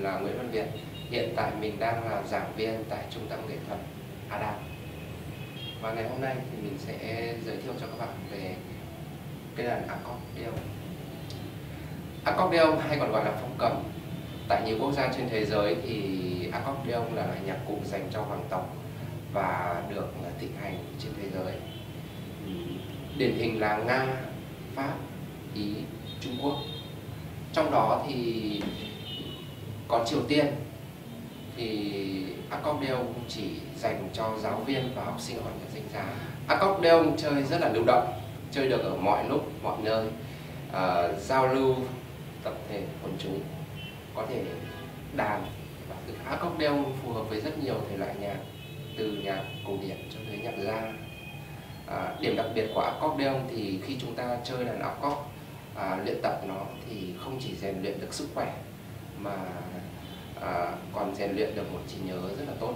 là Nguyễn Văn Việt. Hiện tại mình đang là giảng viên tại Trung tâm Nghệ thuật Adam. Và ngày hôm nay thì mình sẽ giới thiệu cho các bạn về cái đàn accordion Accordion hay còn gọi là phong cầm Tại nhiều quốc gia trên thế giới thì accordion là loại nhạc cụ dành cho hoàng tộc và được thịnh hành trên thế giới. Điển hình là Nga, Pháp, Ý, Trung Quốc. Trong đó thì có Triều Tiên thì accordion chỉ dành cho giáo viên và học sinh hoàn nhà danh giá accordion chơi rất là lưu động chơi được ở mọi lúc mọi nơi. À, giao lưu tập thể quần chúng có thể đàn. Và accordion phù hợp với rất nhiều thể loại nhạc từ nhạc cổ điển cho tới nhạc gia. À, điểm đặc biệt của accordion thì khi chúng ta chơi đàn accord à, luyện tập nó thì không chỉ rèn luyện được sức khỏe mà à, còn rèn luyện được một trí nhớ rất là tốt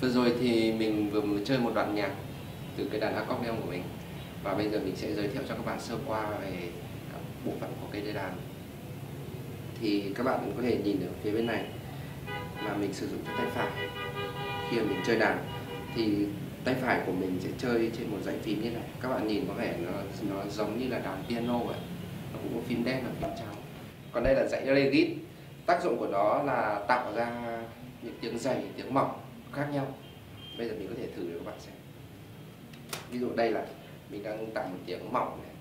vừa rồi thì mình vừa mới chơi một đoạn nhạc từ cái đàn accordion của mình. Và bây giờ mình sẽ giới thiệu cho các bạn sơ qua về các bộ phận của cây đàn. Thì các bạn có thể nhìn ở phía bên này là mình sử dụng cho tay phải. Khi mà mình chơi đàn thì tay phải của mình sẽ chơi trên một dãy phím như này. Các bạn nhìn có vẻ nó nó giống như là đàn piano vậy. Nó cũng có phím đen và phím trắng. Còn đây là dãy legit tác dụng của nó là tạo ra những tiếng dày, tiếng mỏng khác nhau. Bây giờ mình có thể thử để các bạn xem. Ví dụ đây là mình đang tạo một tiếng mỏng này.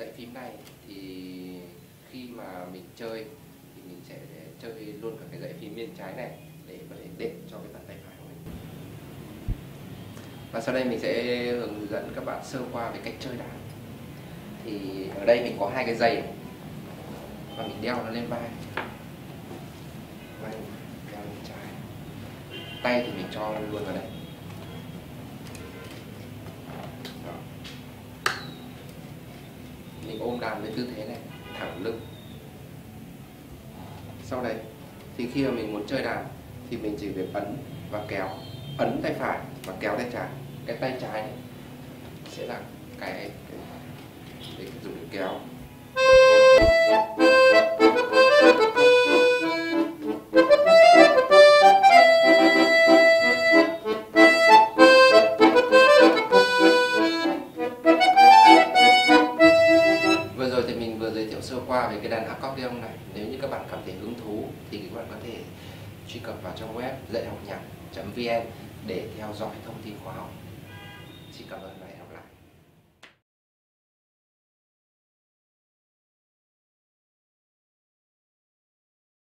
Dãy phím này thì khi mà mình chơi thì mình sẽ chơi luôn cả cái dãy phím bên trái này để có thể đệm cho cái bàn tay phải của mình. Và sau đây mình sẽ hướng dẫn các bạn sơ qua về cách chơi đàn. Thì ở đây mình có hai cái dây và mình đeo nó lên vai. Vai đeo lên trái. Tay thì mình cho luôn vào đây. Mình ôm đàn với tư thế này thẳng lưng. Sau đây thì khi mà mình muốn chơi đàn thì mình chỉ việc ấn và kéo ấn tay phải và kéo tay trái. Cái tay trái này sẽ là cái, cái để dùng để kéo. Qua về cái đàn accordion này, nếu như các bạn cảm thấy hứng thú thì các bạn có thể truy cập vào trong web dạy học nhạc vn để theo dõi thông tin khóa học. Xin cảm ơn và hẹn